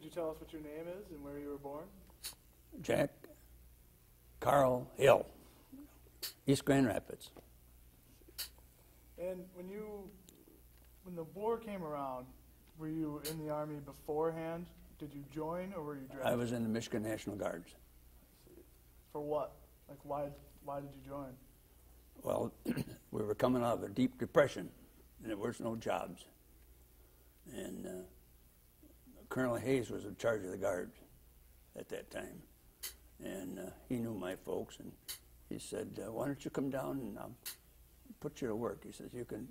Could you tell us what your name is and where you were born? Jack Carl Hill, East Grand Rapids. And when you, when the war came around, were you in the army beforehand? Did you join or were you drafted? I was in the Michigan National Guards. For what? Like why? Why did you join? Well, we were coming out of a deep depression, and there was no jobs. And uh, Colonel Hayes was in charge of the guards at that time, and uh, he knew my folks, and he said, uh, "Why don't you come down and I'll put you to work?" He says, "You can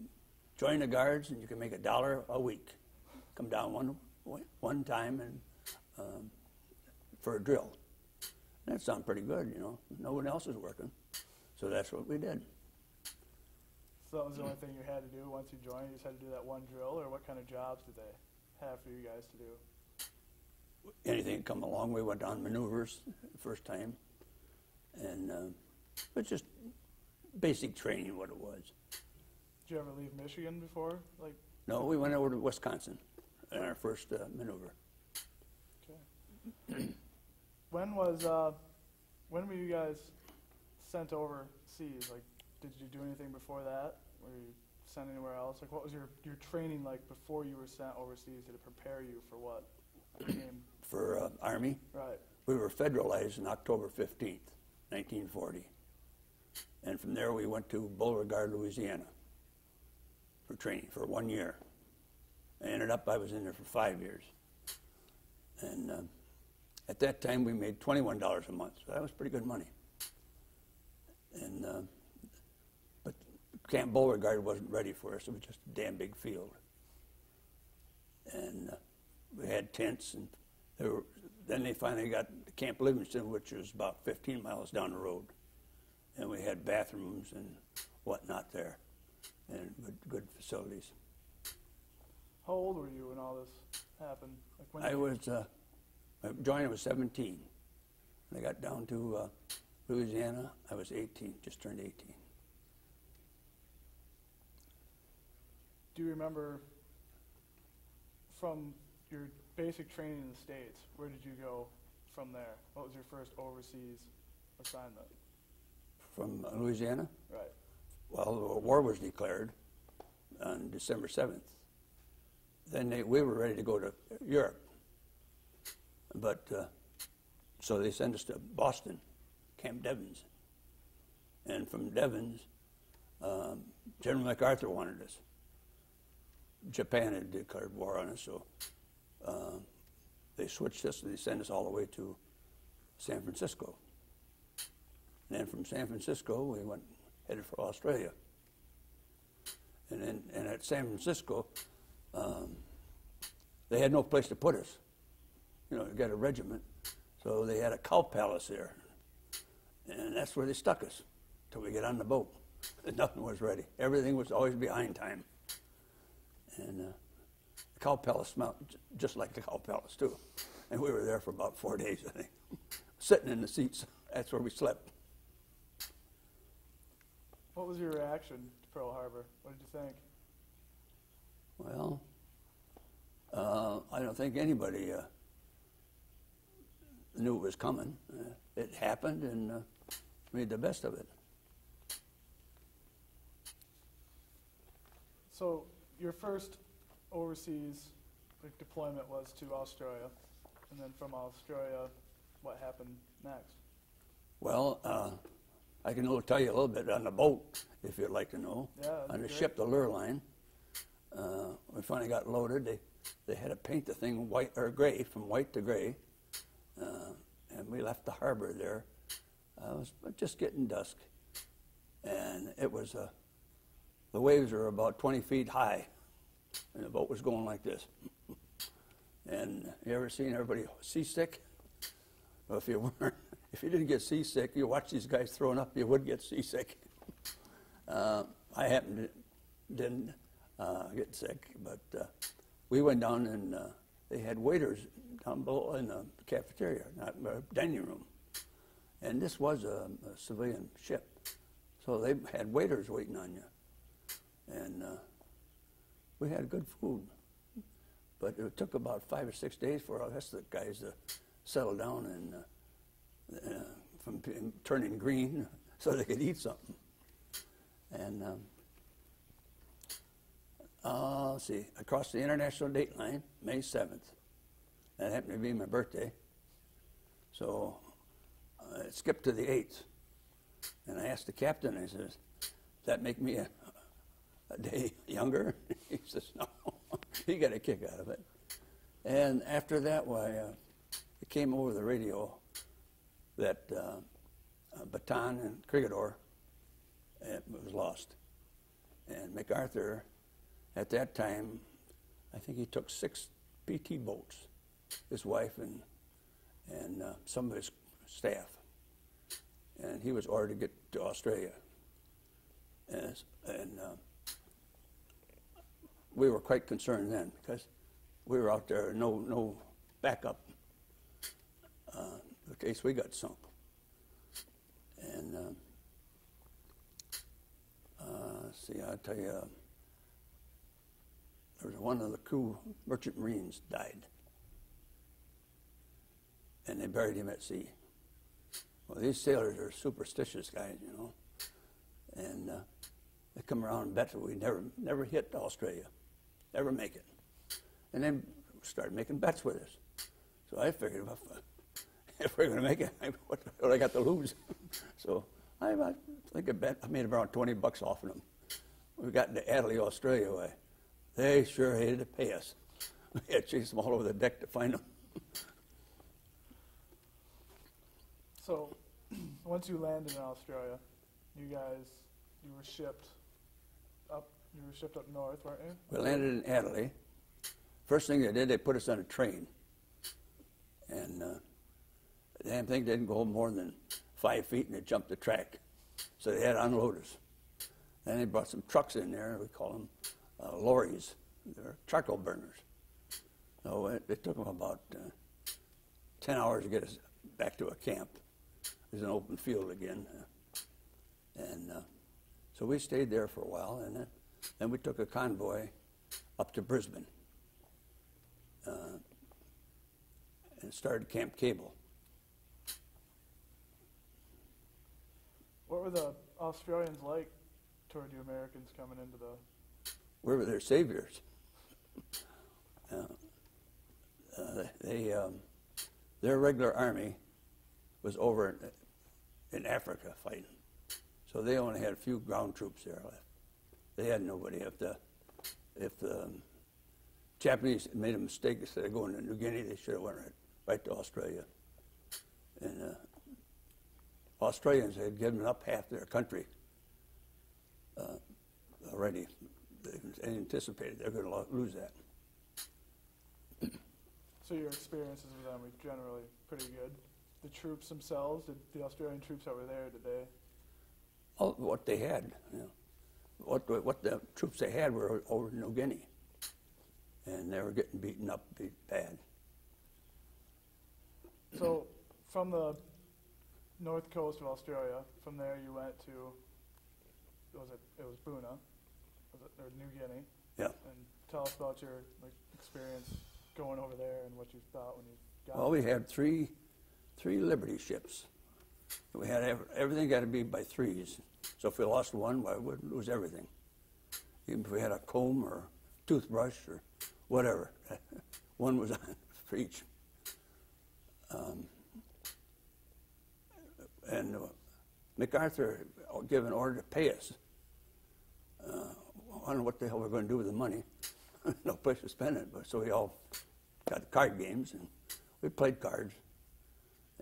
join the guards, and you can make a dollar a week. Come down one one time and um, for a drill." That sounded pretty good, you know. No one else is working, so that's what we did. So that was the only thing you had to do once you joined. You just had to do that one drill, or what kind of jobs did they have for you guys to do? anything come along. We went on maneuvers the first time, and uh, but just basic training, what it was. Did you ever leave Michigan before? Like, No, we went over to Wisconsin in our first uh, maneuver. okay. when was uh, when were you guys sent overseas? Like, did you do anything before that? Were you sent anywhere else? Like, what was your your training like before you were sent overseas? Did it prepare you for what? For uh, Army, Right. we were federalized on October 15th, 1940. And from there, we went to Beauregard, Louisiana for training for one year. I ended up, I was in there for five years. And uh, at that time, we made $21 a month, so that was pretty good money. And uh, Camp Beauregard wasn't ready for us; it was just a damn big field. And uh, we had tents, and there were, then they finally got to Camp Livingston, which was about 15 miles down the road, and we had bathrooms and whatnot there, and good, good facilities. How old were you when all this happened? Like when I was, uh, I joined, I was 17. When I got down to uh, Louisiana, I was 18, just turned 18. Do you remember from your basic training in the States, where did you go from there? What was your first overseas assignment? From Louisiana, Right. well, the war was declared on December 7th. Then they, we were ready to go to Europe. But, uh, so they sent us to Boston, Camp Devens. And from Devens, um, General MacArthur wanted us. Japan had declared war on us, so uh, they switched us and they sent us all the way to San Francisco. And then from San Francisco, we went headed for Australia. And then, and at San Francisco, um, they had no place to put us. You know, you got a regiment, so they had a cow palace there, and that's where they stuck us till we get on the boat. Nothing was ready. Everything was always behind time. And uh, the cow palace smelled just like the cow palace too. And we were there for about four days, I think, sitting in the seats. That's where we slept. What was your reaction to Pearl Harbor? What did you think? Well, uh, I don't think anybody uh, knew it was coming. Uh, it happened and uh, made the best of it. So your first overseas like, deployment was to Australia, and then from Australia, what happened next? Well, uh, I can tell you a little bit on the boat, if you'd like to know. Yeah, on the great. ship, the Lurline, uh, we finally got loaded. They, they had to paint the thing white or gray, from white to gray, uh, and we left the harbor there. Uh, it was just getting dusk, and it was uh, the waves were about 20 feet high, and the boat was going like this. And you ever seen everybody seasick? Well, if you weren't, if you didn't get seasick, you watch these guys throwing up, you would get seasick. Uh, I happened to didn't uh, get sick, but uh, we went down and uh, they had waiters down below in the cafeteria, not uh, dining room, and this was a, a civilian ship, so they had waiters waiting on you, and uh, we had good food. But it took about five or six days for the rest of the guys to settle down and uh, uh, from turning green so they could eat something. And um, uh, let's see, across the international date line May 7th. That happened to be my birthday. So uh, it skipped to the 8th. And I asked the captain, I says, that make me a, a day younger? he says, no. he got a kick out of it. And after that, why, uh, it came over the radio that uh, uh, Bataan and Corregidor uh, was lost. And MacArthur, at that time, I think he took six PT boats, his wife and, and uh, some of his staff. And he was ordered to get to Australia. And, and uh, we were quite concerned then because we were out there, no, no backup uh, in case we got sunk. And um, uh, see, I'll tell you, uh, there was one of the crew, merchant marines, died, and they buried him at sea. Well, these sailors are superstitious guys, you know, and uh, they come around and bet that we never, never hit Australia, never make it, and they started making bets with us. So I figured, if, we're going to make it, what, what I got to lose? so I, I think I bet I made around 20 bucks off of them. We got into Adelaide, Australia. way. they sure hated to pay us. We had to chase them all over the deck to find them. So, once you landed in Australia, you guys, you were shipped. You were shipped up north, weren't you? We landed in Adelaide. First thing they did, they put us on a train. And uh, the damn thing didn't go more than five feet and it jumped the track. So they had unloaders. unload. Then they brought some trucks in there. We call them uh, lorries. They're charcoal burners. So it, it took them about uh, 10 hours to get us back to a camp. It was an open field again. Uh, and uh, so we stayed there for a while. And then we took a convoy up to Brisbane uh, and started Camp Cable. What were the Australians like toward you Americans coming into the? we were their saviors. Uh, uh, they, um, their regular army was over in, in Africa fighting, so they only had a few ground troops there left. They had nobody. If the if the Japanese made a mistake instead of going to New Guinea, they should have went right, right to Australia. And uh, Australians had given up half their country uh, already. They anticipated they're going to lose that. So your experiences with them were generally pretty good. The troops themselves, did the Australian troops that were there, did they? All what they had, you know, what what the troops they had were over in New Guinea, and they were getting beaten up, beat bad. So, from the north coast of Australia, from there you went to, was it, it was Buna, was it, or New Guinea? Yeah. And tell us about your like, experience going over there and what you thought when you got there. Well, we had three three Liberty ships. We had everything got to be by threes. So if we lost one, well, we'd lose everything. Even if we had a comb or toothbrush or whatever, one was on for each. Um, and uh, MacArthur gave an order to pay us. Uh, I don't know what the hell we're going to do with the money. no place to spend it, but so we all got card games and we played cards.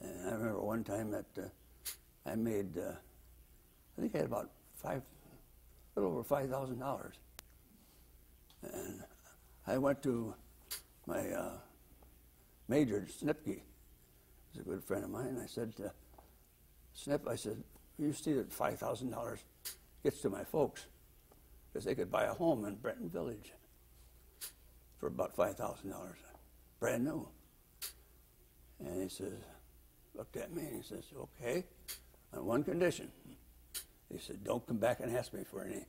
And I remember one time that uh, I made, uh, I think I had about five, a little over five thousand dollars. And I went to my uh, major Snipke, who's a good friend of mine. And I said, uh, Snip, I said, you see that five thousand dollars gets to my folks because they could buy a home in Breton Village for about five thousand dollars, brand new. And he says, looked at me and he says, okay, on one condition. He said, don't come back and ask me for any.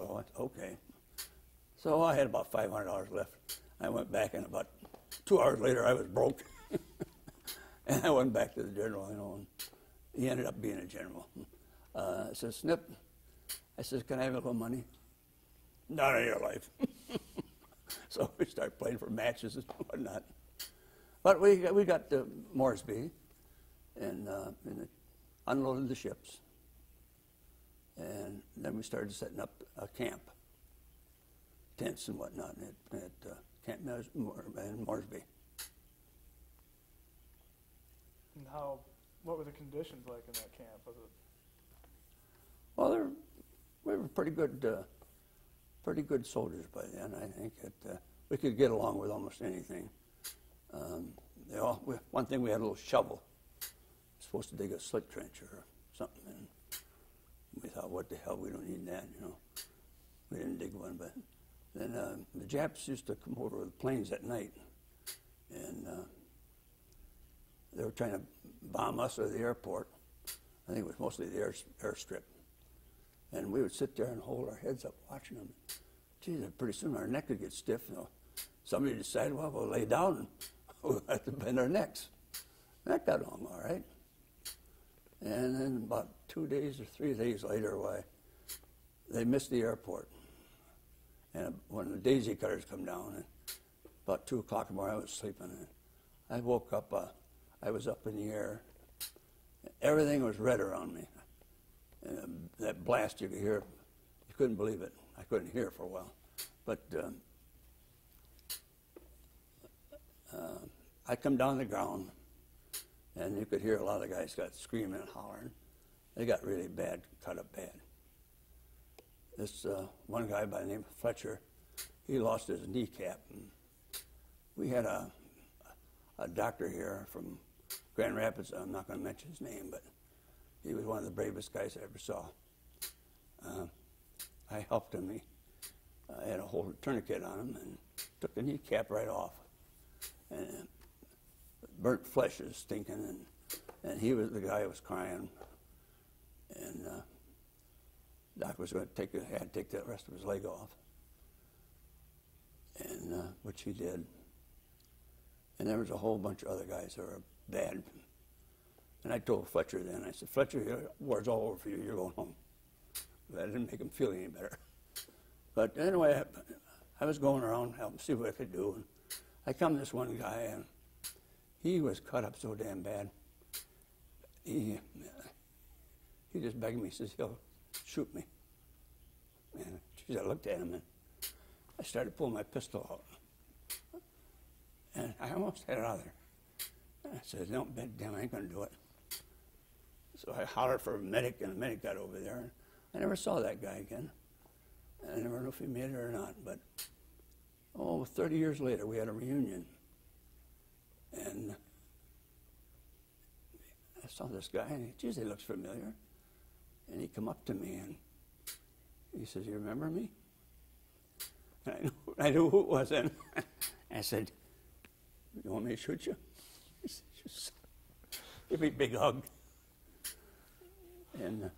Oh, okay. So I had about five hundred dollars left. I went back, and about two hours later, I was broke. and I went back to the general, you know, and he ended up being a general. Uh, I said, Snip, I said, can I have a little money? Not in your life. so we started playing for matches and whatnot. But we got, we got to Moresby and, uh, and unloaded the ships. And then we started setting up a camp, tents and whatnot at, at uh, Camp in Moresby. And how? What were the conditions like in that camp? Was it? Well, they're, we were pretty good, uh, pretty good soldiers by then. I think that uh, we could get along with almost anything. Um, we, one thing we had a little shovel, supposed to dig a slit trench or something, and we thought, what the hell, we don't need that, you know. We didn't dig one, but then uh, the Japs used to come over with planes at night, and uh, they were trying to bomb us at the airport. I think it was mostly the air, airstrip. And we would sit there and hold our heads up watching them. Geez, pretty soon our neck would get stiff. You know. Somebody decided, well, we'll lay down and we'll have to bend our necks. That got along all right. And then about two days or three days later, why, they missed the airport. And when the daisy cutters come down, and about 2 o'clock in the morning, I was sleeping. And I woke up, uh, I was up in the air. Everything was red around me. And uh, that blast, you could hear, you couldn't believe it. I couldn't hear for a while. But um, uh, I come down the ground, and you could hear a lot of guys got screaming and hollering. They got really bad, cut up bad. This uh, one guy by the name of Fletcher, he lost his kneecap. And we had a, a doctor here from Grand Rapids. I'm not going to mention his name, but he was one of the bravest guys I ever saw. Uh, I helped him. He, I had a whole tourniquet on him and took the kneecap right off. And uh, burnt flesh is stinking, and, and he was the guy who was crying. And uh, Doc was going to take had to take the rest of his leg off, and uh, which he did. And there was a whole bunch of other guys that were bad. And I told Fletcher then, I said, Fletcher, war's all over for you. You're going home. That didn't make him feel any better. But anyway, I, I was going around helping see what I could do. And I come this one guy, and he was cut up so damn bad. He, he just begged me. He says, he'll shoot me. And geez, I looked at him, and I started pulling my pistol out. And I almost had it out of there. And I said, no, damn, I ain't to do it. So I hollered for a medic, and a medic got over there. And I never saw that guy again. And I never know if he made it or not. But, oh, 30 years later, we had a reunion. And I saw this guy, and he, geez, he looks familiar. And he come up to me, and he says, you remember me? And I knew, I knew who it was and I said, you want me to shoot you? He said, just give me a big hug. And uh,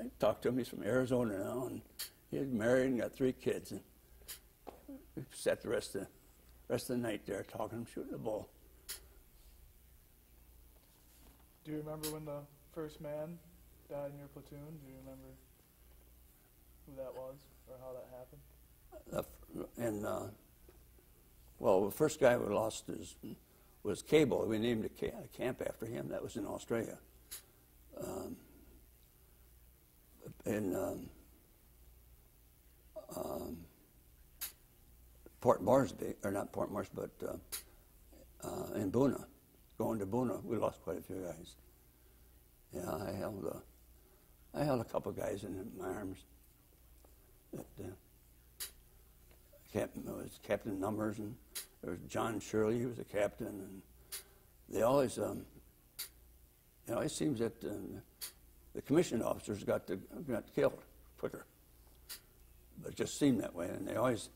I talked to him. He's from Arizona now, and he's married and got three kids. And we sat the rest of the rest of the night there talking, shooting the bull. Do you remember when the first man died in your platoon? Do you remember who that was or how that happened? And uh, well, the first guy we lost is, was Cable. We named a, ca- a camp after him. That was in Australia. Um, in um, um, Port Moresby, or not Port Moresby, but uh, uh, in Buna, going to Buna, we lost quite a few guys. Yeah, I held a, I held a couple guys in my arms. That, uh, captain was Captain Numbers, and there was John Shirley, he was a captain, and they always, um, you know, it seems that um, the commissioned officers got to, got killed quicker, but it just seemed that way, and they always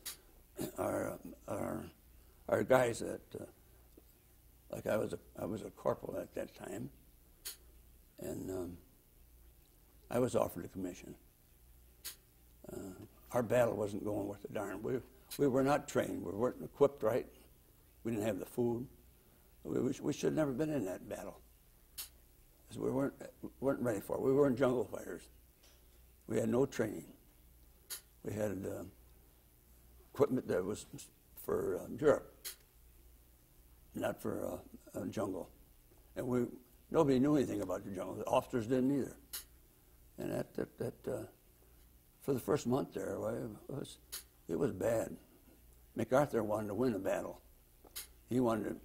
are are are guys that, uh, like I was a I was a corporal at that time, and um, I was offered a commission. Uh, our battle wasn't going worth a darn. We, we were not trained. We weren't equipped right. We didn't have the food. We, we, we should have never been in that battle. we weren't, weren't ready for it. We weren't jungle fighters. We had no training. We had uh, equipment that was for uh, Europe, not for uh, uh, jungle. And we, nobody knew anything about the jungle. The officers didn't either. And that, that, that uh, for the first month there, it was, it was bad. MacArthur wanted to win a battle. He wanted to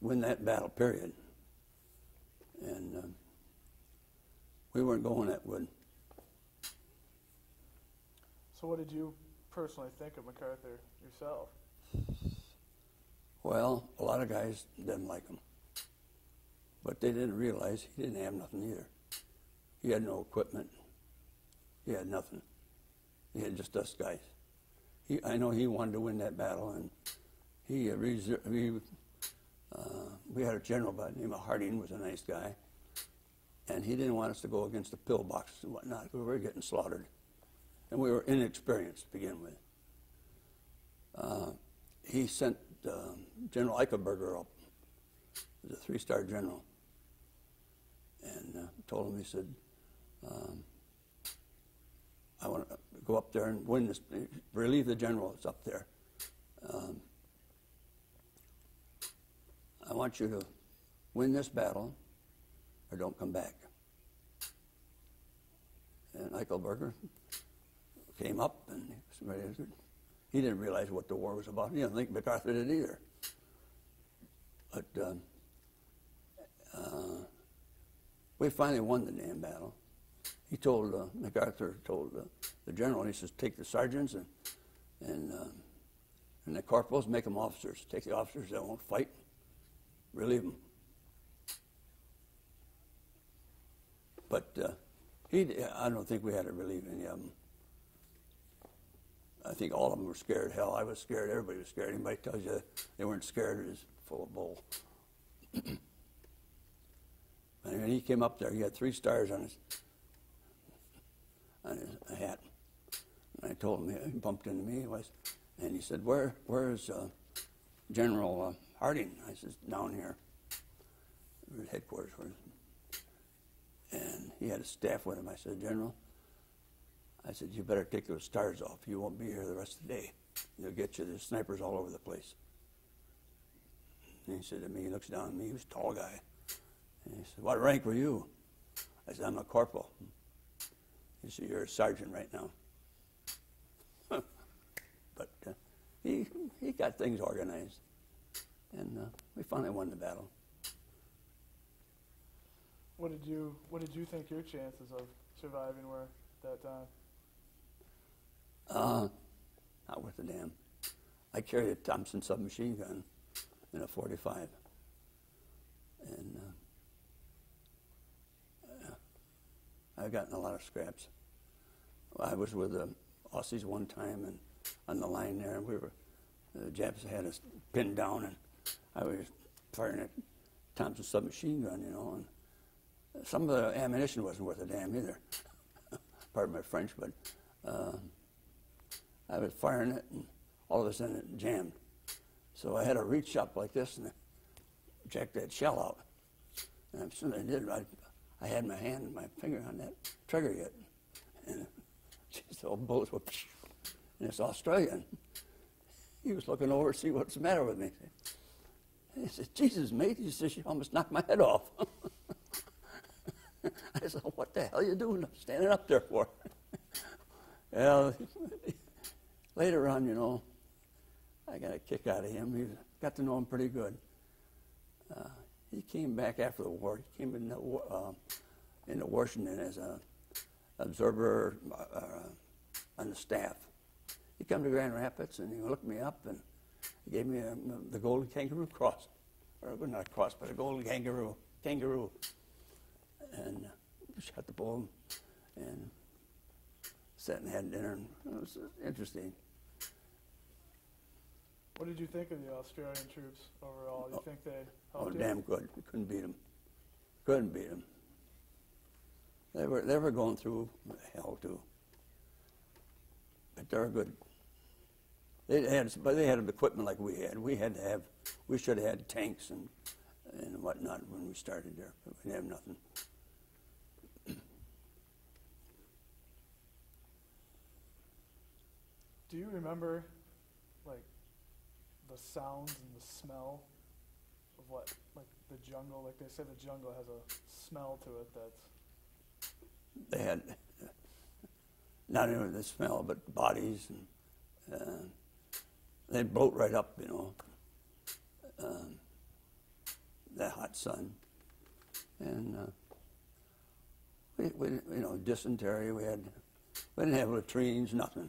win that battle, period. And um, we weren't going that way. So what did you personally think of MacArthur yourself? Well, a lot of guys didn't like him. But they didn't realize he didn't have nothing either. He had no equipment. He had nothing. He had just us guys. He, I know he wanted to win that battle, and he, uh, he uh, we had a general by the name of Harding, was a nice guy, and he didn't want us to go against the pillboxes and whatnot. We were getting slaughtered, and we were inexperienced to begin with. Uh, he sent uh, General Eichelberger up, he was a three-star general, and uh, told him, he said, um, I want to go up there and win this, relieve the general that's up there. Um, I want you to win this battle or don't come back. And Eichelberger came up and ready to- he didn't realize what the war was about. He didn't think MacArthur did either. But um, uh, we finally won the damn battle. He told uh, MacArthur told uh, the general, he says, take the sergeants and and um, and the corporals, make them officers. Take the officers that won't fight, relieve them. But uh, he, I don't think we had to relieve any of them. I think all of them were scared. Hell, I was scared. Everybody was scared. Anybody tells you they weren't scared is full of bull. and when he came up there, he had three stars on his on his hat. And I told him, he bumped into me, was, and he said, "Where, where's uh, General uh, Harding?" I said, "Down here." His headquarters was. And he had a staff with him. I said, "General," I said, "You better take those stars off. You won't be here the rest of the day. They'll get you. There's snipers all over the place." And he said to me, he looks down at me. He was a tall guy. And he said, "What rank were you?" I said, "I'm a corporal." He said, "You're a sergeant right now." but uh, he he got things organized, and uh, we finally won the battle. What did you What did you think your chances of surviving were that time? Uh, not worth a damn. I carried a Thompson submachine gun in a 45, and uh, I've gotten a lot of scraps. I was with the Aussies one time, and on the line there, and we were the Japs had us pinned down, and I was firing a Thompson submachine gun, you know, and some of the ammunition wasn't worth a damn either. Pardon my French, but. Uh, I was firing it, and all of a sudden it jammed. So I had to reach up like this and check that shell out. And as soon as I did, I, I had my hand and my finger on that trigger yet. And just old bullets were, and it's Australian. He was looking over to see what's the matter with me. He said, Jesus, mate, he says, you almost knocked my head off. I said, what the hell are you doing standing up there for? well, later on, you know, I got a kick out of him. He got to know him pretty good. Uh, he came back after the war. He came into, uh, into Washington as an observer uh, on the staff. He come to Grand Rapids and he looked me up and he gave me a, the Golden Kangaroo Cross, or not a cross, but a Golden Kangaroo. Kangaroo, and uh, shot the bull and sat and had dinner. And it was interesting. What did you think of the Australian troops overall? You Oh. think they Oh, helped you? damn good. We couldn't beat them. Couldn't beat them. They were, they were going through hell, too. But they're good. They had, but they had equipment like we had. We had to have, we should have had tanks and, and whatnot when we started there, but we didn't have nothing. Do you remember, like, the sounds and the smell of what, like, the jungle? Like they say, the jungle has a smell to it that's. They had not only the smell, but bodies, and uh, they'd bloat right up, you know, um, that hot sun, and uh, we, we, you know, dysentery. We had, we didn't have latrines, nothing.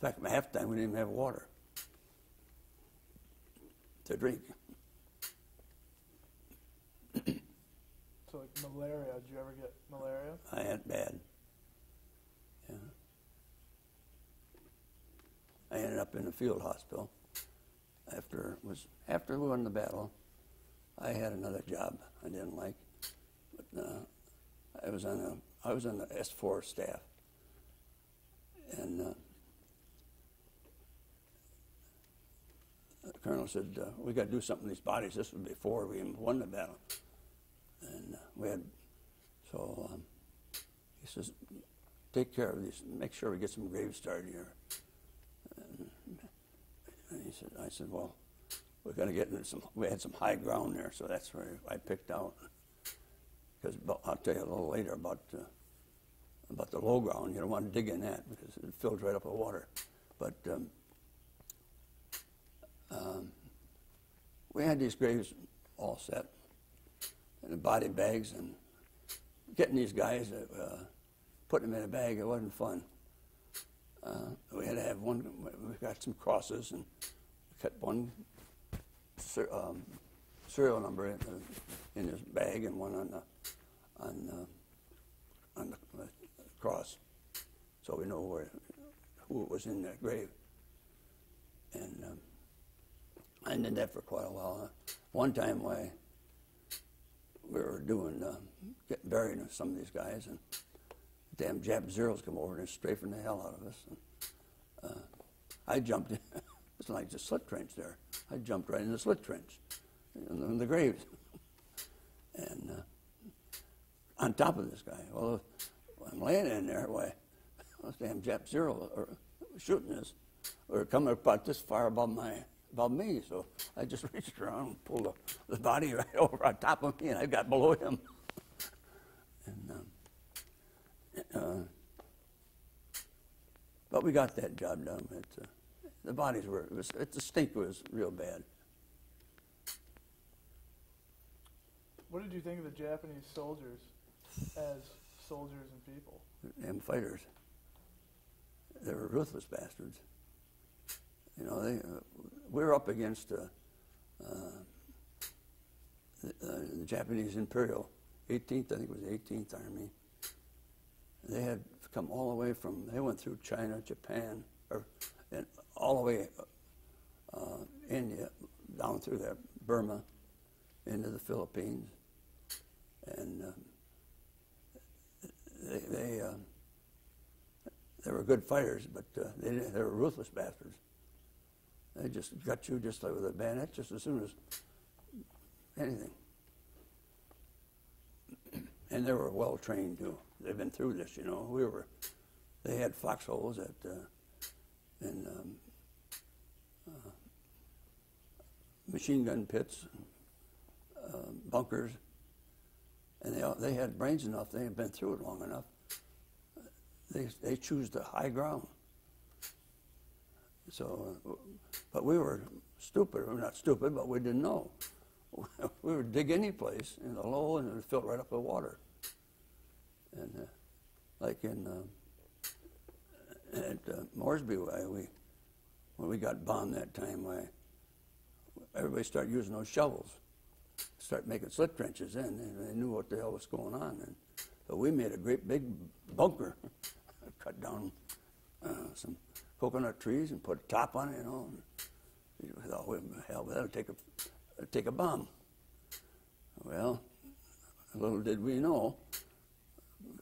In fact, half the time we didn't even have water to drink. So like malaria, did you ever get malaria? I had bad. Yeah. I ended up in a field hospital after was after we won the battle. I had another job I didn't like, but uh, I was on a I was on the S four staff, and uh, colonel said uh, we got to do something with these bodies. This was before we even won the battle, and uh, we had so. Um, he says, take care of these, make sure we get some graves started here. And, and he said, I said, well, we're going to get into some, we had some high ground there, so that's where I picked out. Because I'll tell you a little later about, uh, about the low ground. You don't want to dig in that because it fills right up with water. But um, um, we had these graves all set and the body bags and getting these guys, uh, putting them in a bag, it wasn't fun. Uh, we had to have one, we got some crosses and cut one ser- um, serial number in, the, in his bag and one on the, on, uh, on the uh, cross so we know where, who was in that grave. And um, I did that for quite a while. One time, we were doing uh, getting buried with some of these guys, and damn Jap Zeros come over and strafing the hell out of us. And, uh, I jumped in. it's like a slit trench there. I jumped right in the slit trench, in the, in the graves, and uh, on top of this guy. Well, I'm laying in there. Why, those damn Jap Zero are shooting us, or coming about this far above my above me. So I just reached around and pulled the, the body right over on top of me, and I got below him. and, um, uh, but we got that job done. It, uh, the bodies were, it was, it, the stink was real bad. What did you think of the Japanese soldiers as soldiers and people? And fighters. They were ruthless bastards. You know, they, uh, we're up against uh, uh, the, uh, the Japanese Imperial 18th, I think it was the 18th Army. They had come all the way from, they went through China, Japan, or and all the way uh, India, down through there, Burma, into the Philippines. And um, they, they, uh, they were good fighters, but uh, they, they were ruthless bastards. They just got you just like with a bayonet, just as soon as anything. And they were well trained too. They've been through this, you know. We were, they had foxholes at, uh, in um, uh, machine gun pits, uh, bunkers, and they they had brains enough. They had been through it long enough. They they choose the high ground. So, but we were stupid. Were not stupid, but we didn't know. we would dig any place in the low and it would fill right up with water. And uh, like in uh, at uh, Moresby, we when we got bombed that time, why everybody started using those shovels, start making slit trenches in, and they knew what the hell was going on. And but we made a great big bunker, cut down uh, some coconut trees and put a top on it, you know. And we thought, well, hell, that'll take a take a bomb. Well, little did we know,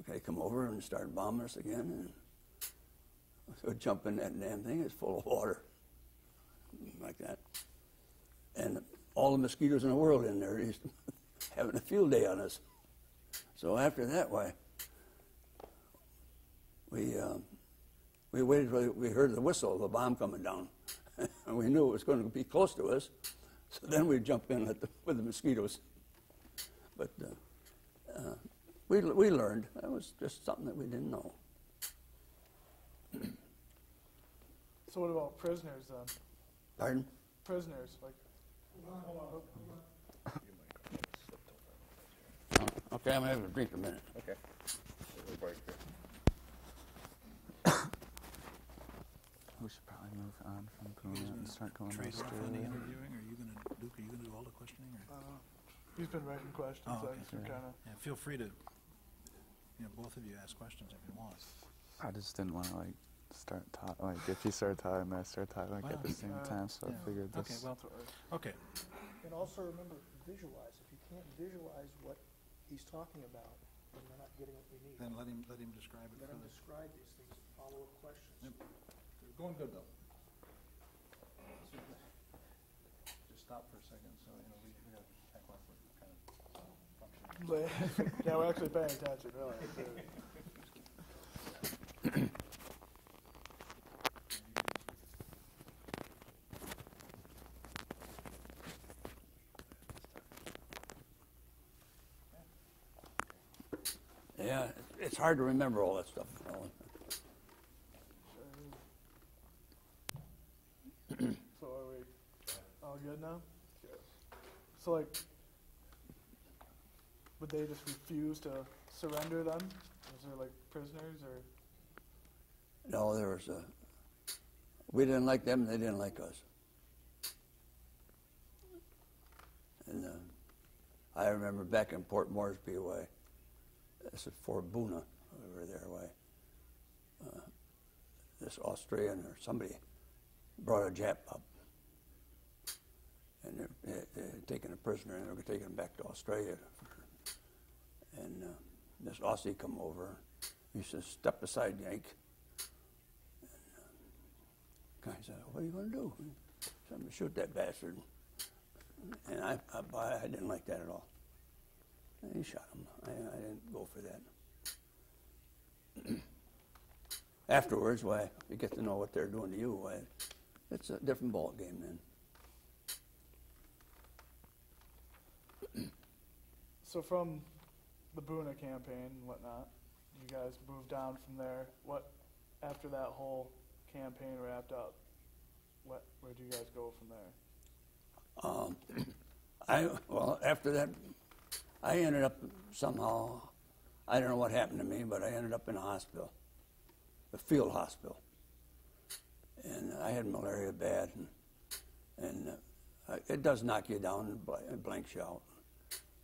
they come over and start bombing us again. And would jump in that damn thing, it's full of water, like that. And all the mosquitoes in the world in there, he's having a field day on us. So after that, why, we, um, we waited till we heard the whistle of a bomb coming down. and we knew it was going to be close to us. So then we'd jump in at the, with the mosquitoes. But uh, uh, we, we learned. That was just something that we didn't know. So what about prisoners then? Pardon? Prisoners, like, Oh, okay, I'm going to have a drink in a minute. Okay. We'll break here. We should probably move on from Buna and start going to off on the Australia. interviewing, are you gonna, Luke, are you gonna do all the questioning, or? uh, he's been writing questions, Oh, okay. guess we Yeah. kind of, Yeah, feel free to, you know, both of you ask questions if you want. I just didn't want to like start talking. Like if you start talking, I start talking like at the same uh, time. So yeah. I figured this. Okay, well, okay, And also remember, visualize. If you can't visualize what he's talking about, then we're not getting what we need. then let him, let him describe it Let him describe these things, follow-up questions. Yep. Going good, though. Just stop for a second, so, you know, we, we gotta act like we're kind of functioning. yeah, we're actually paying attention, really. Yeah, it's hard to remember all that stuff. you know. So are we all good now? So like, would they just refuse to surrender them? Was there like prisoners or? No, there was a. We didn't like them, they didn't like us. And uh, I remember back in Port Moresby way, this is Fort Buna, over there way. Uh, this Australian or somebody brought a Jap up, and they're, they're taking a prisoner and they're taking him back to Australia. And uh, this Aussie come over. He says, "Step aside, Yank." and Guy said, "What are you going to do?" Said, "I'm going to shoot that bastard." And I, I, I didn't like that at all. And he shot him. I, I didn't go for that. Afterwards, why you get to know what they're doing to you. Why, it's a different ball game then. So from the Buna campaign and whatnot, you guys moved down from there. What after that whole campaign wrapped up? What where'd you guys go from there? Um, I well after that, I ended up somehow. I don't know what happened to me, but I ended up in a hospital, a field hospital, and I had malaria bad, and, and uh, it does knock you down and blanks you out.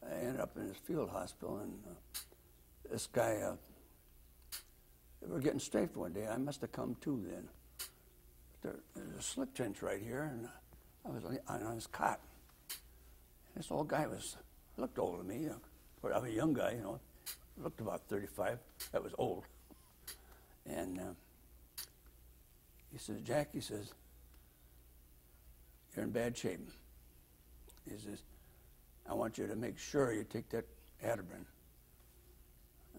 I ended up in this field hospital, and uh, this guy. Uh, we were getting strafed one day. I must have come to then. There, there's a slip trench right here, and I was on on his cot. This old guy was looked older than me. Know, but I'm a young guy, you know. Looked about 35. That was old. And uh, he says, Jack, he says, you're in bad shape. He says, I want you to make sure you take that Atabrine.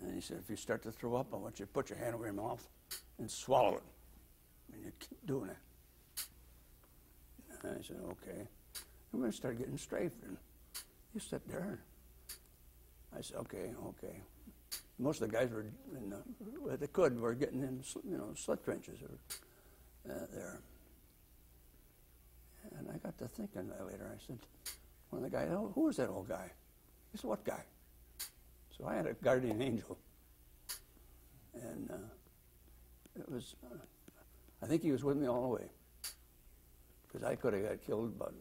And he said, if you start to throw up, I want you to put your hand over your mouth and swallow it. And you keep doing it. And I said, okay. And we started getting strafed. And you sit there. I said, okay, okay. Most of the guys were, in the, they could, were getting in, you know, slit trenches or, uh, there. And I got to thinking later. I said, one of the guys, oh, who was that old guy? He said, what guy? So I had a guardian angel. And uh, it was, uh, I think he was with me all the way. Because I could have got killed about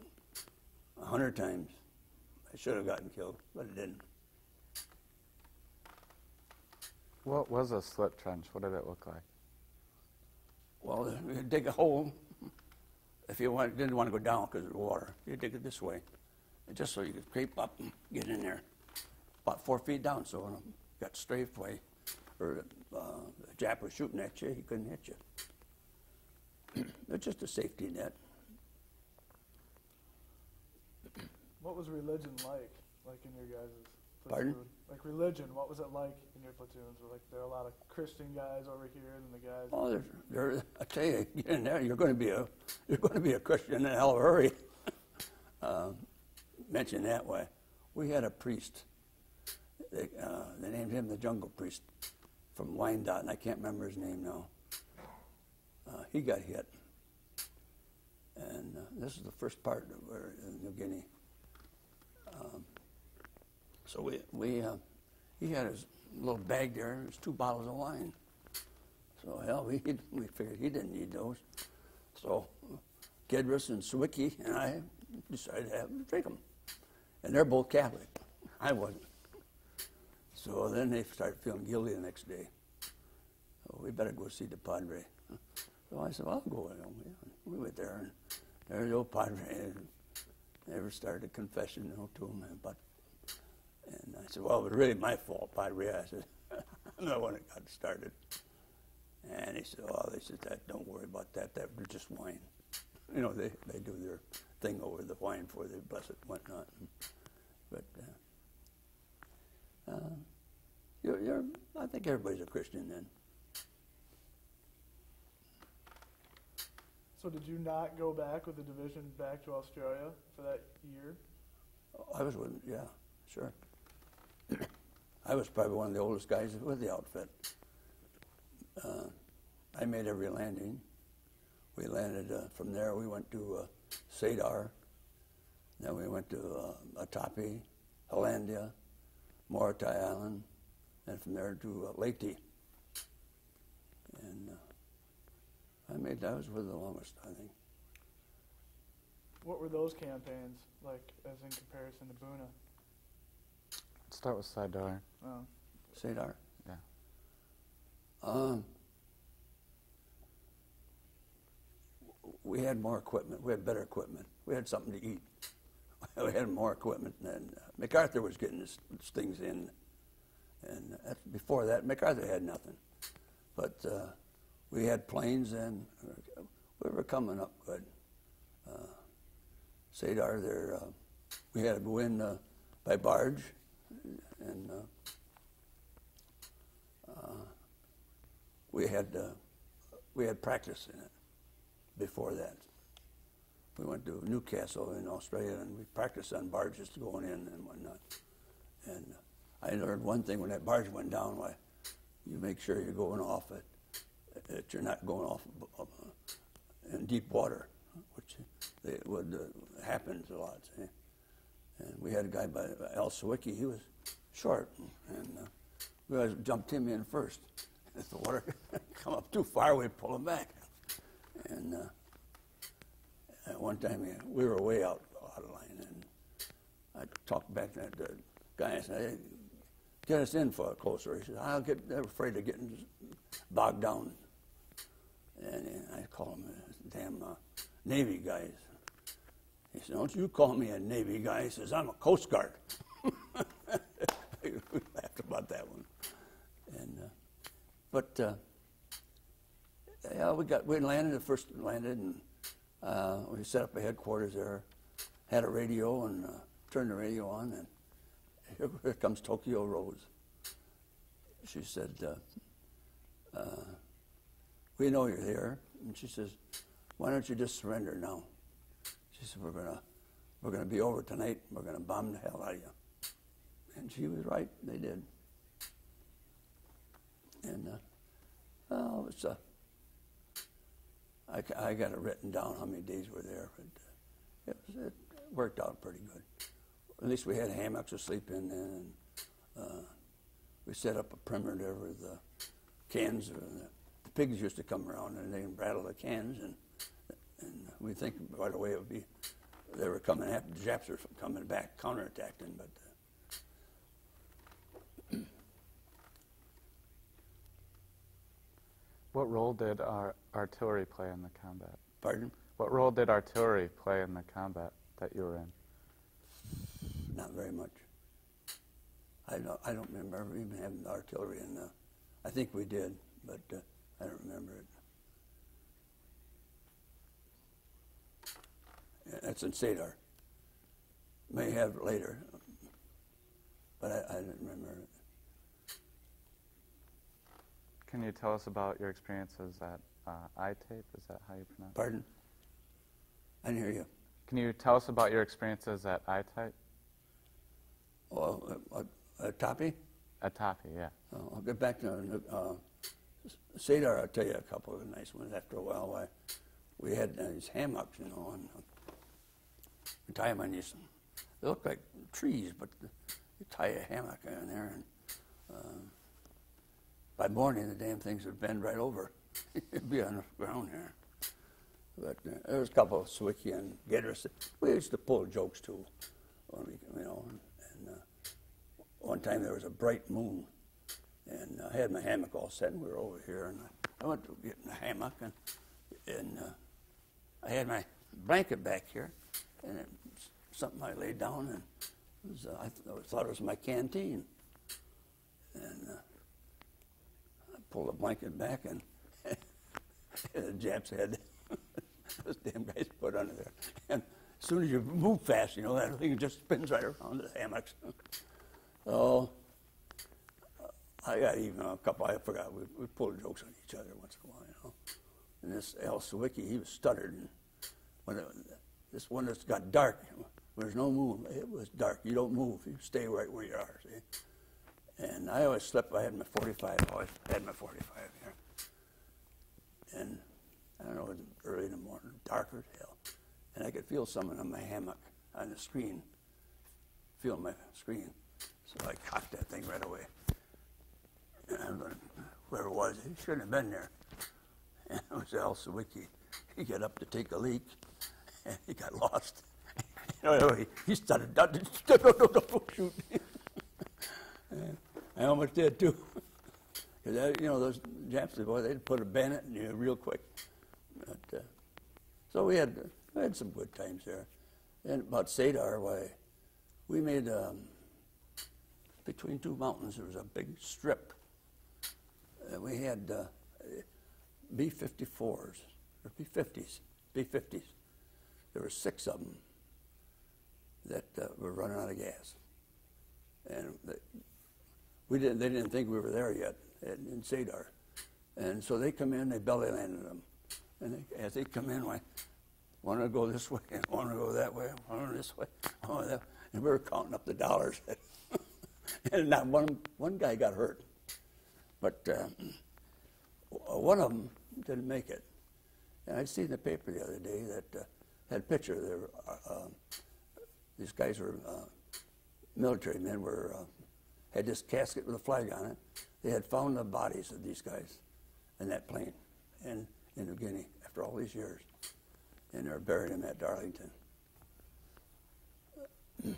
a hundred times. I should have gotten killed, but I didn't. What was a slit trench? What did it look like? Well, you dig a hole. If you want, didn't want to go down because of the water, you dig it this way, just so you could creep up and get in there, about four feet down. So when I got strafed way, or uh, the Jap was shooting at you, he couldn't hit you. it's just a safety net. What was religion like, like in your guys' Pardon? platoon? Like religion, what was it like in your platoons? Were like there are a lot of Christian guys over here, and the guys. Oh, there, there, I tell you, get in there, you're going to be a, you're going to be a Christian in a hell of a hurry. um, mention that way. We had a priest. They, uh, they named him the Jungle Priest from Wyandotte, and I can't remember his name now. Uh, he got hit, and uh, this is the first part of where in New Guinea. Um, so we, we, uh, he had his little bag there, and there's two bottles of wine. So hell, we we figured he didn't need those. So Gedris and Sawicki and I decided to have him drink them, and they're both Catholic. I wasn't. So then they started feeling guilty the next day. Oh, we better go see the Padre. So I said, well, I'll go with him. We went there, and there's the old Padre. Never started a confession you know, to him, but and I said, well, it was really my fault, Padre. I said, I'm the one that got started. And he said, oh, they said, that, don't worry about that. That was just wine. You know, they, they do their thing over the wine for the blessed whatnot. But uh, uh, you're, you're, I think everybody's a Christian then. So did you not go back with the division back to Australia for that year? I was with, yeah, sure. I was probably one of the oldest guys with the outfit. Uh, I made every landing. We landed uh, from there. We went to uh, Saidor. Then we went to uh, Aitape, Hollandia, Morotai Island, and from there to uh, Leyte. And uh, I made. that was with the longest, I think. What were those campaigns like, as in comparison to Buna? Let's start with Saidor. Oh. Saidor. Yeah. Um, we had more equipment. We had better equipment. We had something to eat. we had more equipment. And uh, MacArthur was getting his, his things in. And uh, before that, MacArthur had nothing. But uh, we had planes and uh, we were coming up good. Uh, Saidor, there, uh, we had to go in by barge. And uh, we had we had practice in it before that. We went to Newcastle in Australia and we practiced on barges going in and whatnot. And I learned one thing when that barge went down: why you make sure you're going off it, that you're not going off uh, in deep water, which they, would uh, happens a lot. See? And we had a guy by Al Sawicki. He was short, and uh, we always jumped him in first. If the water come up too far, we'd pull him back. And uh, at one time, yeah, we were way out, out of line, and I talked back to the guy and said, hey, get us in for a closer. He said, I'll get they're afraid of getting bogged down. And uh, I call them uh, damn uh, Navy guys. He said, don't you call me a Navy guy. He says, I'm a Coast Guard. we laughed about that one. And, uh, but, uh, yeah, we got, we landed, the first landed, and uh, we set up a headquarters there, had a radio, and uh, turned the radio on, and here, here comes Tokyo Rose. She said, uh, uh, we know you're here. And she says, why don't you just surrender now? She said, we're gonna, we're gonna be over tonight. We're gonna bomb the hell out of you. And she was right. They did. And well, it's uh, I, I got it written down how many days we're there, but uh, it, it worked out pretty good. At least we had hammocks to sleep in, and uh, we set up a perimeter with uh, cans. The, the pigs used to come around and they'd rattle the cans, and and we think right away it would be they were coming after the Japs were coming back, counterattacking, but. Uh, What role did our artillery play in the combat? pardon? What role did artillery play in the combat that you were in? Not very much. I don't, I don't remember even having the artillery in the, I think we did, but uh, I don't remember it. That's in Saidor. May have later, but I, I didn't remember it. Can you tell us about your experiences at uh, Aitape? Is that how you pronounce it? Pardon? I didn't hear you. Can you tell us about your experiences at Aitape? Oh, uh, uh, Toppy? At Toppy, yeah. Oh, I'll get back to uh, Saidor. I'll tell you a couple of nice ones after a while. Why we had uh, these hammocks, you know, and uh, we tie them on these. They look like trees, but you tie a hammock on there, and uh, by morning the damn things would bend right over. It'd be on the ground here. But uh, there was a couple of Sawicki and Gedris. We used to pull jokes too, when we, you know. And, and uh, one time there was a bright moon, and I had my hammock all set, and we were over here, and I, went to get in the hammock, and, and uh, I had my blanket back here, and it something I laid down, and was, uh, I, th- I thought it was my canteen, and uh, pulled the blanket back, and the Japs had those damn guys put under there, and as soon as you move fast, you know that thing just spins right around the hammocks. So I got even a couple. I forgot. We, we pulled jokes on each other once in a while, you know. And this Al Sawicki, he was stuttered. And when it, this one that's got dark, there's no moon. It was dark. You don't move. You stay right where you are. See. And I always slept. I had my 45. I always had my 45 here. And I don't know. It was early in the morning, dark as hell, and I could feel someone on my hammock on the screen, feel my screen. So I cocked that thing right away. And whoever it was, he shouldn't have been there. And it was Al Sawicki. He got up to take a leak, and he got lost. You know, he, started, no, no, shoot. And I almost did too. Because, you know, those Japs, boy, they'd put a bayonet in you real quick. But, uh, so we had, we had some good times there. And about Saidor, why, we made, um, between two mountains, there was a big strip. Uh, we had uh, B-54s, or B-50s, B-50s. There were six of them that uh, were running out of gas. And we didn't, they didn't think we were there yet in, in Saidor. And so they come in, they belly landed them. And they, as they come in, I want to go this way, and want to go that way, want to this way, want that. And we were counting up the dollars. and not one, one guy got hurt. But uh, one of them didn't make it. And I'd seen the paper the other day that uh, had a picture. There, uh, um, these guys were uh, military men. Were uh, had this casket with a flag on it. They had found the bodies of these guys in that plane in, in New Guinea after all these years, and they're buried them at Darlington. Did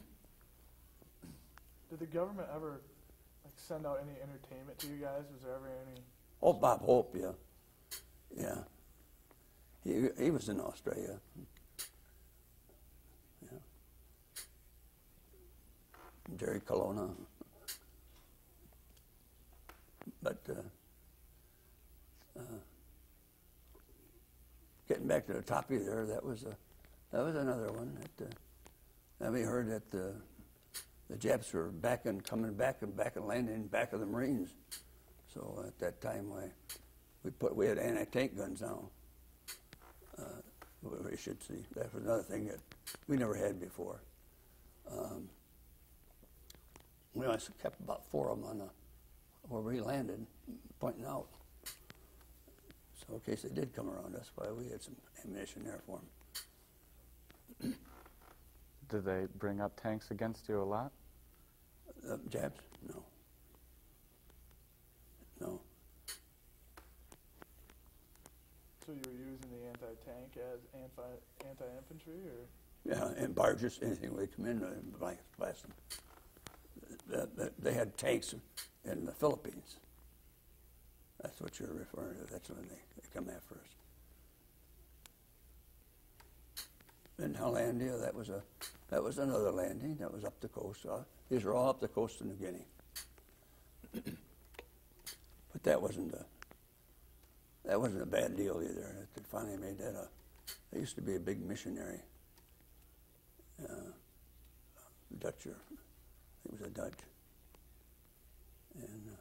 the government ever like send out any entertainment to you guys? Was there ever any? Oh, Bob Hope, yeah, yeah. He he was in Australia. Yeah. Jerry Colonna. But uh, uh, getting back to the topic there, that was a that was another one that. Uh, we heard that the the Japs were back and coming back and back and landing back of the Marines. So at that time, we we put we had anti-tank guns now. Uh, we should see that was another thing that we never had before. Um, we only kept about four of them on the where we landed, pointing out. So in case they did come around us, why we had some ammunition there for them. Did they bring up tanks against you a lot? Uh, jabs? No. No. So you were using the anti-tank as anti anti-infantry, or Yeah, and barges, anything they come in, uh, blast, blast them. They had tanks in the Philippines. That's what you're referring to. That's when they, they come after us. In Hollandia, that was a that was another landing. That was up the coast. Uh, these are all up the coast of New Guinea. but that wasn't a that wasn't a bad deal either. They finally made that a. They used to be a big missionary uh, Dutch, or it was a Dutch, and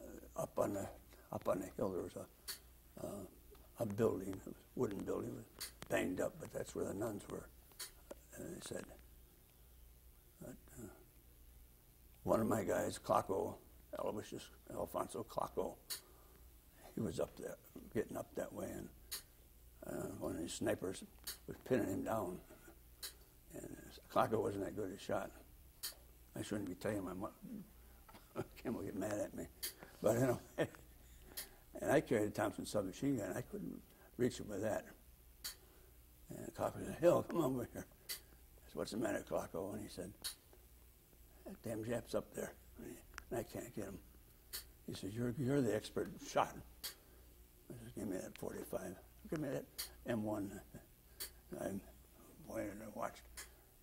uh, uh, up on the up on the hill there was a uh, a building, a wooden building, was banged up, but that's where the nuns were. And they said, uh, one of my guys, Clocko, Aloysius Alfonso Clocko, he was up there, getting up that way, and uh, one of these snipers was pinning him down. And Clocko wasn't that good a shot. I shouldn't be telling my mom. Kim will get mad at me. But, you know, and I carried a Thompson submachine gun. I couldn't reach him with that. And Clocko said, Hill, come over here. I said, what's the matter, Clocko? Oh, and he said, that damn Jap's up there, and I can't get him. He says, you're, you're the expert shot. I said, give me that 45. Give me that M1. And I, boy, and watched.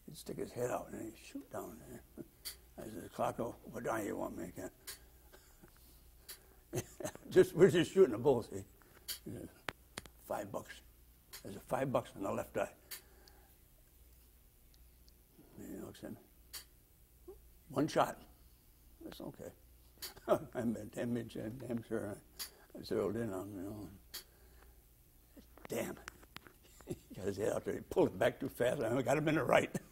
He'd stick his head out and he'd shoot down there. I said, Clocko, what do you want me again? just, we're just shooting a bull, see. Said, five bucks. There's a five bucks on the left eye. And he looks. One shot. That's okay. I'm damn, damn, sure I, I zeroed in on you know. Damn. he. He pulled it back too fast. I got him in the right.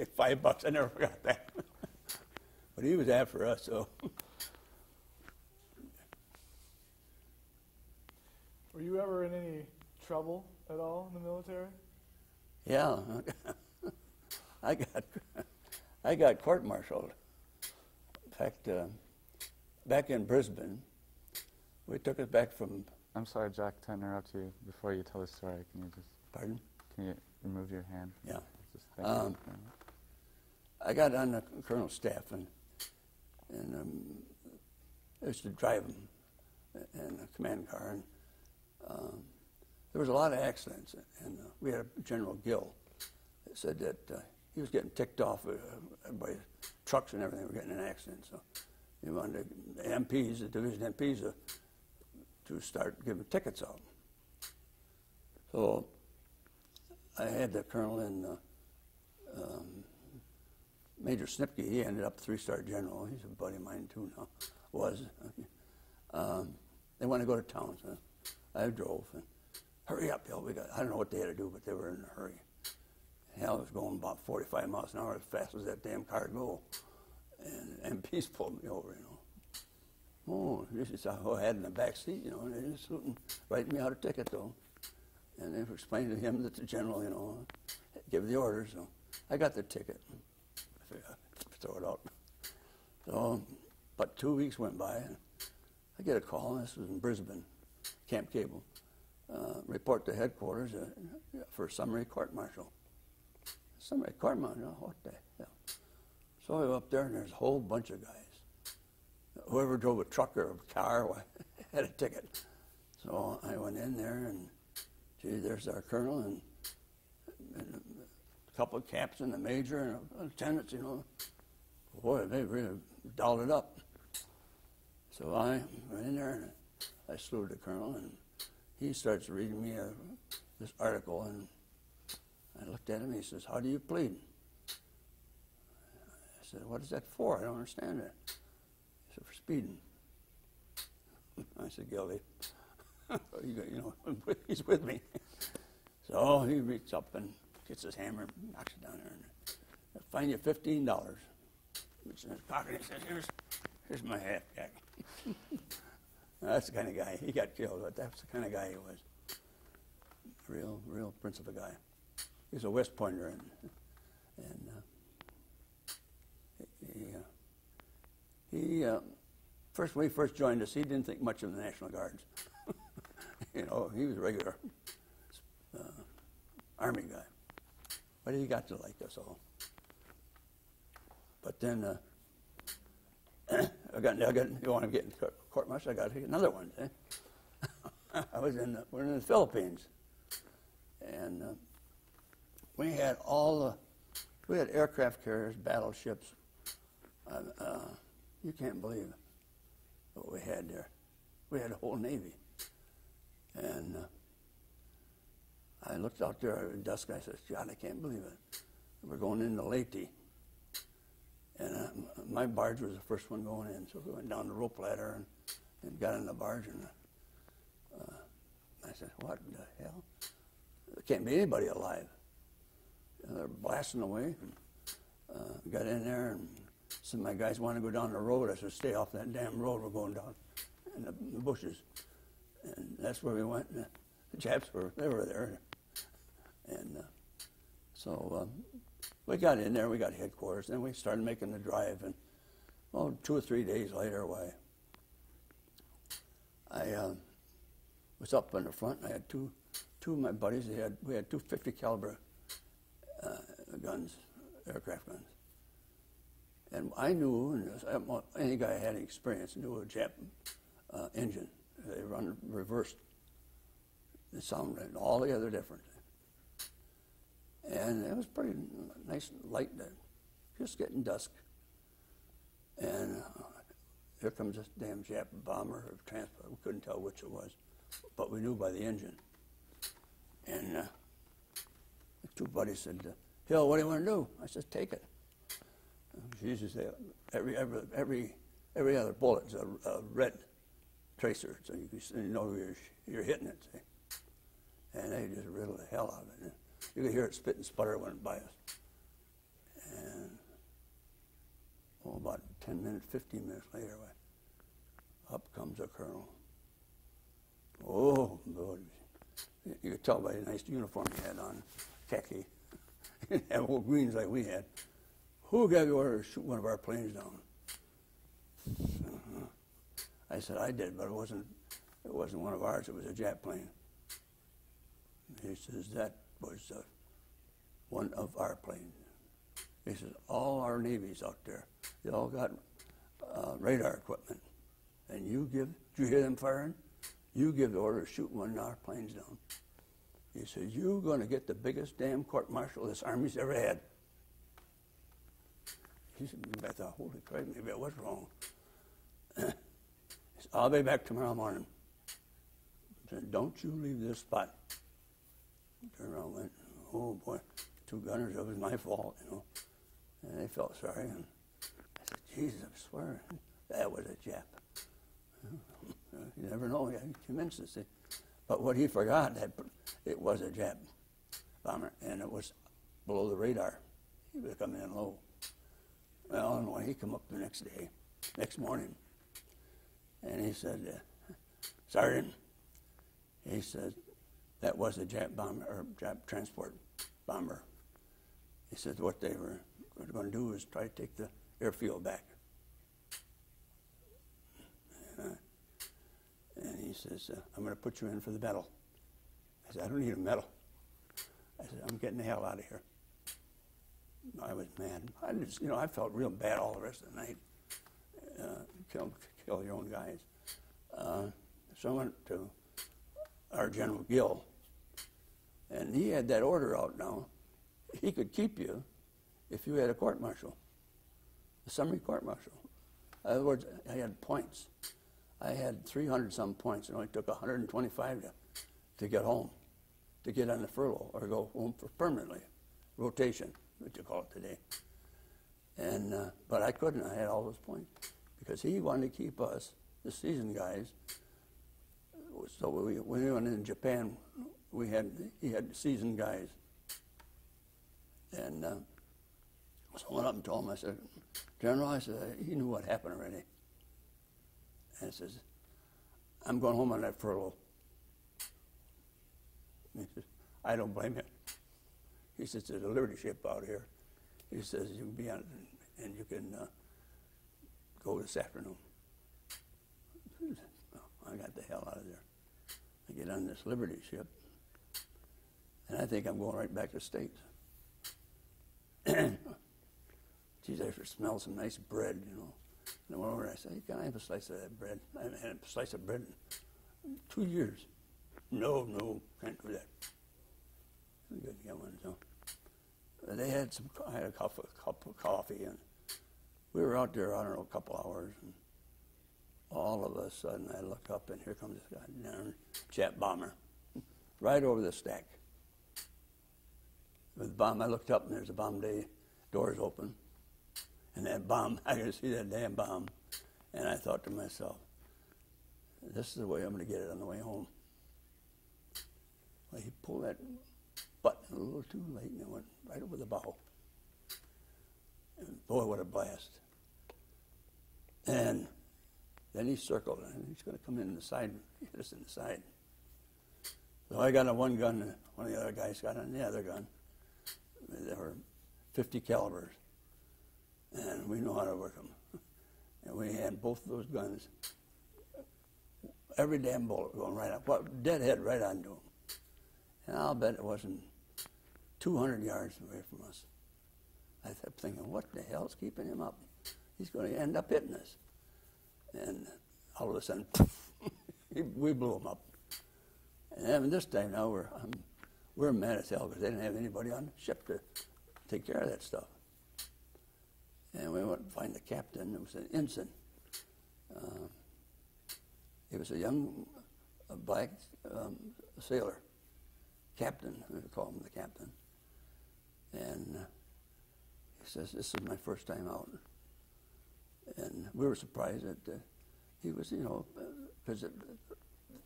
it cost me five bucks. I never forgot that. but he was after us, so. Were you ever in any trouble at all in the military? Yeah, I got I got court-martialed. In fact, uh, back in Brisbane, we took us back from. I'm sorry, Jack, to interrupt you. Before you tell the story, can you just Pardon? can you remove your hand? Yeah. Just thank Um, you. I got on the colonel's staff and and um, I used to drive him in a command car and um, there was a lot of accidents and uh, we had a General Gill that said that uh, he was getting ticked off uh, by trucks and everything were getting in accidents so he wanted the MPs, the division MPs, uh, to start giving tickets out. So I had the colonel in. Uh, um, Major Snipke, he ended up three-star general. He's a buddy of mine too now. Was. Um, they wanted to go to town, so I drove. And, Hurry up, Bill. We got. I don't know what they had to do, but they were in a hurry. Hell, was going about 45 miles an hour as fast as that damn car go, and MPs pulled me over. You know. Oh, this is how I had in the back seat, you know, and they just wouldn't me out a ticket though. And they explained to him that the general, you know, give the orders. So I got the ticket throw it out. So, but two weeks went by, and I get a call. This was in Brisbane, Camp Cable. Uh, report to headquarters uh, for summary court martial. Summary court martial? What the hell? So I go up there, and there's a whole bunch of guys. Whoever drove a truck or a car had a ticket. So I went in there, and gee, there's our colonel and, and a couple of captains, a major, and a lieutenant, you know. Boy, they really dolled it up. So I went in there and I saluted the colonel, and he starts reading me a, this article, and I looked at him. He says, "How do you plead?" I said, "What is that for? I don't understand it." He said, "For speeding." I said, "Guilty." you know, he's with me. So he reaches up and gets his hammer, and knocks it down there, and I fine you fifteen dollars reaches in his pocket and says, here's, here's my hat, Jack. that's the kind of guy. He got killed, but that's the kind of guy he was. Real, real prince of a guy. He was a West Pointer, and, and uh, he, uh, he uh, first when he first joined us, he didn't think much of the National Guards. you know, he was a regular uh, Army guy, but he got to like us all. But then uh, I got, I got, you want to get court martial? I got another one. Eh? I was in, the, we're in the Philippines, and uh, we had all the, we had aircraft carriers, battleships. Uh, uh, you can't believe what we had there. We had a whole navy, and uh, I looked out there at dusk. I said, God, I can't believe it. We're going into Leyte. And uh, my barge was the first one going in. So we went down the rope ladder and, and got in the barge. And uh, I said, what the hell? There can't be anybody alive. And they're blasting away. And, uh, got in there and some of my guys want to go down the road. I said, stay off that damn road. We're going down in the, the bushes. And that's where we went. And the Japs were, they were there. And uh, so um, we got in there. We got headquarters. and we started making the drive. And well, two or three days later, why, I um, was up in the front. And I had two, two of my buddies. They had we had two 50 caliber uh, guns, aircraft guns. And I knew, and any guy had experience knew a Jap uh, engine. They run reversed. The sound and all the other different. And it was pretty nice light then, just getting dusk. And uh, here comes this damn Jap bomber or transport. We couldn't tell which it was, but we knew by the engine. And uh, the two buddies said, uh, Hill, what do you want to do? I said, take it. Jesus, every, every, every, every other bullet's a, a red tracer, so you, you know you're, you're hitting it. See? And they just riddled the hell out of it. You could hear it spit and sputter when it by us. And oh, about 10 minutes, 15 minutes later, up comes a colonel. Oh, Lord. You could tell by the nice uniform he had on, khaki. He didn't have old greens like we had. Who gave you order to shoot one of our planes down? Uh-huh. I said, I did, but it wasn't, it wasn't one of ours. It was a jet plane. He says, that was uh, one of our planes. He says, all our navies out there, they all got uh, radar equipment. And you give, did you hear them firing? You give the order to shoot one of our planes down. He says, you're going to get the biggest damn court martial this Army's ever had. He said, I thought, holy crap, maybe I was wrong. he said, I'll be back tomorrow morning. Said, don't you leave this spot. Turned around and went, oh boy, two gunners, it was my fault, you know. And they felt sorry. And I said, Jesus, I swear, that was a Jap. You never know, he convinced us. But what he forgot, that it was a Jap bomber, and it was below the radar. He was coming in low. Well, and when he come up the next day, next morning, and he said, uh, Sergeant, he said, that was a Jap bomber, or Jap transport bomber. He said what they were going to do is try to take the airfield back. And, uh, and he says, uh, I'm going to put you in for the medal. I said, I don't need a medal. I said, I'm getting the hell out of here. I was mad. I just, you know, I felt real bad all the rest of the night. Uh, kill, kill your own guys. Uh, so I went to our General Gill, and he had that order out now. He could keep you if you had a court martial, a summary court martial. In other words, I had points. I had 300 some points. It only took 125 to, to get home, to get on the furlough or go home for permanently, rotation, what you call it today. And uh, but I couldn't. I had all those points because he wanted to keep us, the seasoned guys. So we, when we went in Japan, we had he had seasoned guys, and uh, so I went up and told him. I said, General, I said he knew what happened already. And he says, I'm going home on that furlough. He says, I don't blame him. He says, there's a Liberty ship out here. He says, you can be on it and you can uh, go this afternoon. I got the hell out of there. Get on this Liberty ship, and I think I'm going right back to the States. Geez, I should smell some nice bread, you know. And I went over and I said, can I have a slice of that bread? I haven't had a slice of bread in two years. No, no, can't do that. Couldn't get one, so. They had some, I had a cup of, cup of coffee, and we were out there, I don't know, a couple hours, and all of a sudden I look up, and here comes this goddamn jet bomber right over the stack. with the bomb. I looked up and there's a bomb bay, doors open, and that bomb. I could see that damn bomb, and I thought to myself, "This is the way I'm going to get it on the way home." Well, he pulled that button a little too late, and it went right over the bow. And boy, what a blast! And then he circled, and he's going to come in the side, hit us in the side. So I got on one gun, and one of the other guys got on the other gun. They were 50 calibers, and we know how to work them. And we had both of those guns, every damn bullet going right up, what, deadhead right onto them. And I'll bet it wasn't 200 yards away from us. I kept thinking, what the hell's keeping him up? He's going to end up hitting us. And all of a sudden, we blew him up. And this time now we're we're mad as hell because they didn't have anybody on the ship to take care of that stuff. And we went and find the captain. It was an ensign. Uh, he was a young uh, black um, sailor, captain. We call him the captain. And uh, he says, "This is my first time out." And we were surprised that uh, he was, you know, because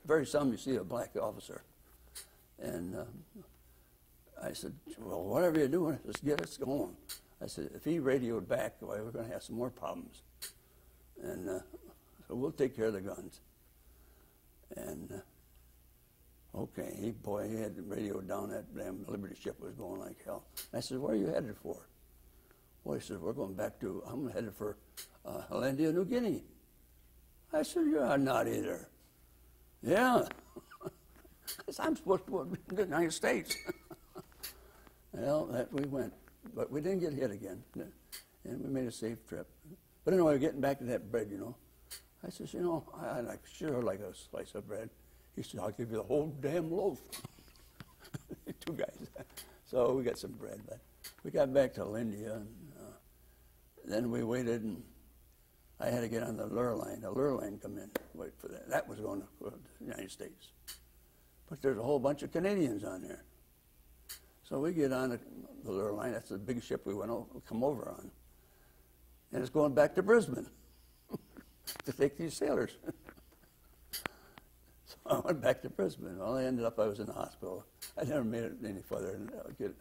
very seldom you see a black officer. And um, I said, well, whatever you're doing, just get us going. I said, if he radioed back, well, we're going to have some more problems. And uh, so we'll take care of the guns. And uh, okay, he, boy, he had radioed down that damn Liberty ship was going like hell. I said, where are you headed for? Well, he said, we're going back to, I'm headed for uh, Hollandia, New Guinea. I said, you're not either. Yeah. I'm supposed to go to the United States. well, that we went. But we didn't get hit again. And we made a safe trip. But anyway, getting back to that bread, you know. I says, you know, I, I like, sure like a slice of bread. He said, I'll give you the whole damn loaf. Two guys. So we got some bread. But we got back to Lindia. And then we waited and I had to get on the Lurline. The Lurline come in, wait for that. That was going to the United States. But there's a whole bunch of Canadians on there. So we get on the, Lurline. That's the big ship we went over, come over on. And it's going back to Brisbane to take these sailors. so I went back to Brisbane. Well, I ended up, I was in the hospital. I never made it any further.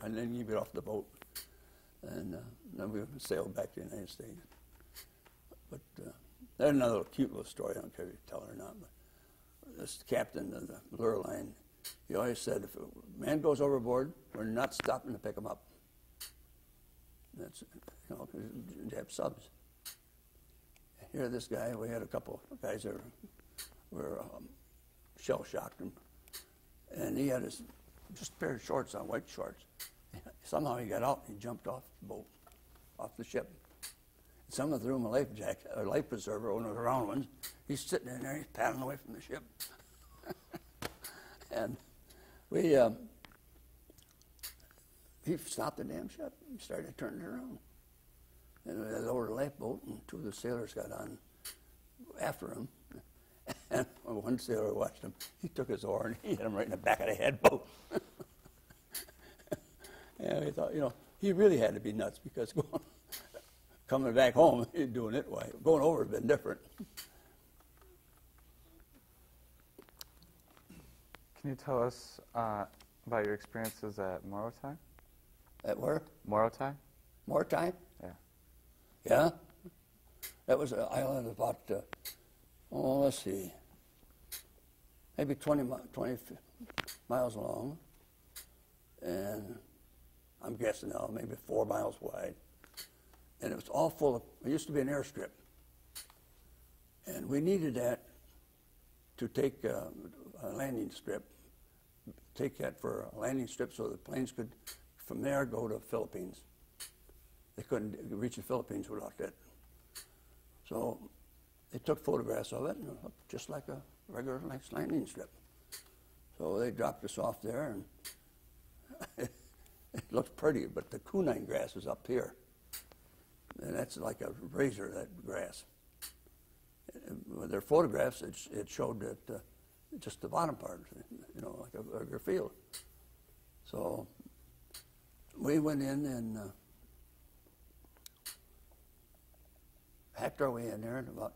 I didn't even get off the boat. And uh, then we sailed back to the United States. But uh, another little cute little story. I don't care if you tell it or not. But this captain of the Lurline, he always said, if a man goes overboard, we're not stopping to pick him up. That's, you know, you have subs. Here, this guy, we had a couple of guys that were um, shell shocked him, and he had his just a pair of shorts on, white shorts. Somehow he got out and he jumped off the boat, off the ship. Someone threw him a life jacket, a life preserver, one of the round ones. He's sitting in there, he's paddling away from the ship. and we, um, he stopped the damn ship. He started turning it around. And they lowered a lifeboat, and two of the sailors got on after him. And one sailor watched him. He took his oar and he hit him right in the back of the head. And we thought, you know, he really had to be nuts because going, coming back home, doing it. Why going over has been different. Can you tell us uh, about your experiences at Morotai? At where? Morotai? Morotai? Yeah. Yeah. That was an island about, uh, oh, let's see, maybe 20, mi- 20 f- miles long, and I'm guessing now maybe four miles wide. And it was all full of, it used to be an airstrip. And we needed that to take uh, a landing strip, take that for a landing strip so the planes could, from there, go to the Philippines. They couldn't reach the Philippines without that. So they took photographs of it, and it just like a regular landing strip. So they dropped us off there, and looks pretty, but the kunai grass is up here. And that's like a razor, that grass. With their photographs, it, it showed that uh, just the bottom part, you know, like a regular field. So we went in and uh, hacked our way in there, and about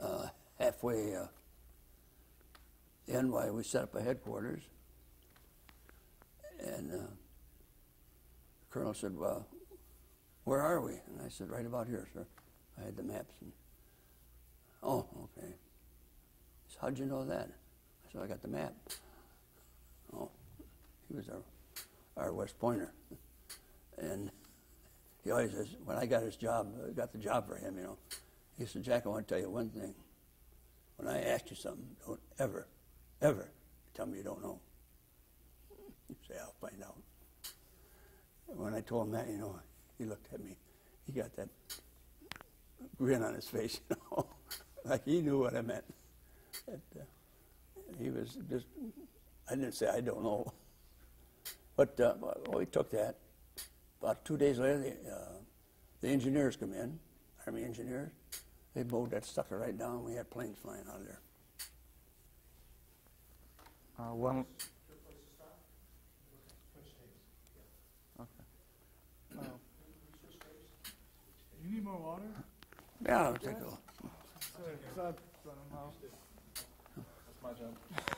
uh, halfway uh, in, why we set up a headquarters. And uh, colonel said, "Well, where are we?" And I said, "Right about here, sir." I had the maps. And, oh, okay. He said, How'd you know that? I said, "I got the map." Oh, he was our our West Pointer, and he always says, when I got his job, I got the job for him, you know. He said, Jack, I want to tell you one thing. When I ask you something, don't ever, ever tell me you don't know. You say, I'll find out. When I told him that, you know, he looked at me. He got that grin on his face, you know, like he knew what I meant. Uh, he was just, I didn't say I don't know. But uh, well, we took that. About two days later, the, uh, the engineers come in, Army engineers. They mowed that sucker right down. We had planes flying out of there. Uh, one, You need more water? Yeah, I'll take a look. Sorry, 'cause I- I don't know. That's my job.